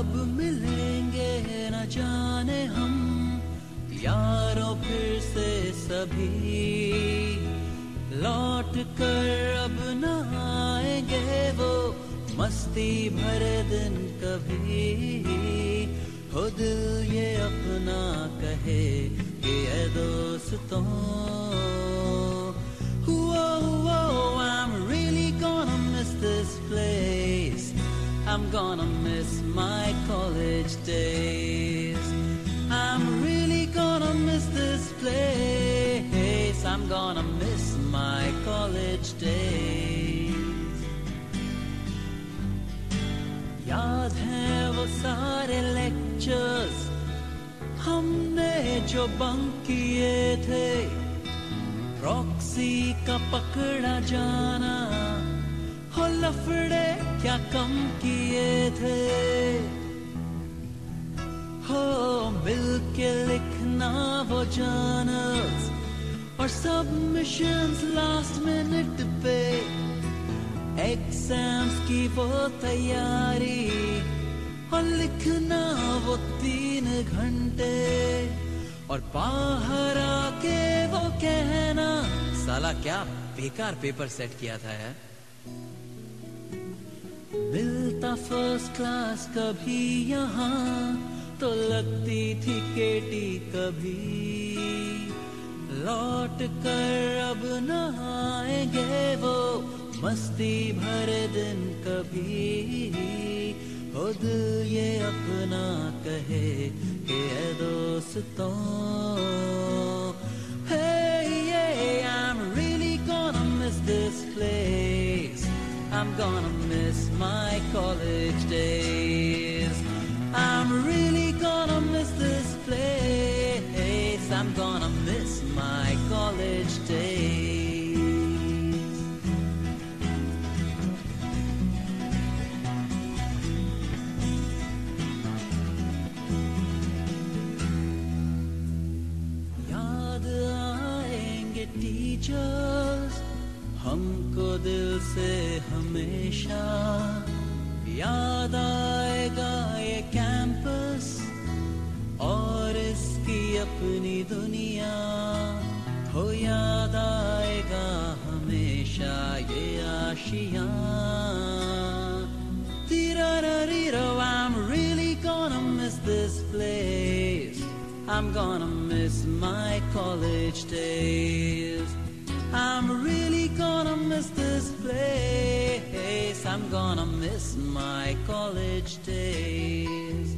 कब मिलेंगे न जाने हम, यारों फिर से सभी। लौट कर अब न आएँगे वो, मस्ती भरे दिन कभी। दिल ये अपना कहे कि दोस्तों I'm gonna miss my college days. I'm really gonna miss this place. I'm gonna miss my college days. याद है वो सारे लेक्चर्स हमने जो बंक किए थे प्रॉक्सी का पकड़ा जाना हो लफड़े क्या कम किए थे? हो, मिल के लिखना वो जर्नल्स और सबमिशंस लास्ट मिनट पे एग्ज़ाम्स की वो तैयारी, और लिखना वो तीन घंटे, और बाहर आके वो कहना, साला क्या बेकार पेपर सेट किया था यार मिलता फ़र्स्ट क्लास कभी यहाँ तो लगती थी केटी कभी। लौट कर अब न आएँगे वो, मस्ती भरे दिन कभी। दिल ये अपना कहे कि दोस्तों। I'm gonna miss my college days. I'm really gonna miss this place. I'm gonna miss my college days. याद आएंगे टीचर्स हमको दिल से हमेशा याद आएगा ये कैंपस और इसकी अपनी दुनिया हो याद आएगा हमेशा ये Asia Tirarariro, I'm really gonna miss this place. I'm gonna miss my college days. I'm really gonna miss this place. I'm gonna miss my college days.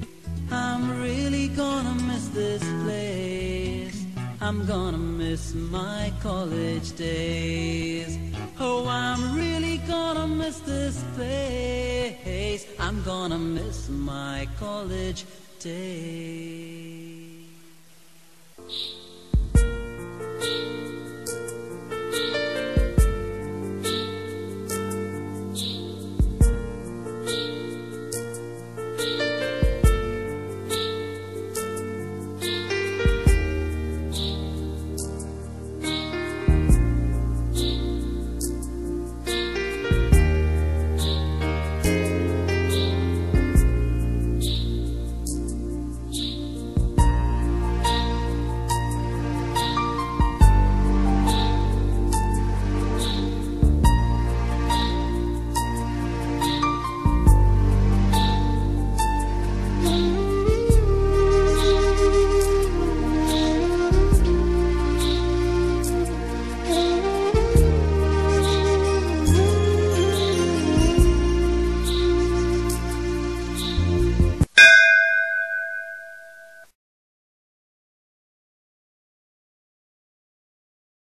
I'm really gonna miss this place. I'm gonna miss my college days. Oh, I'm really gonna miss this place. I'm gonna miss my college days.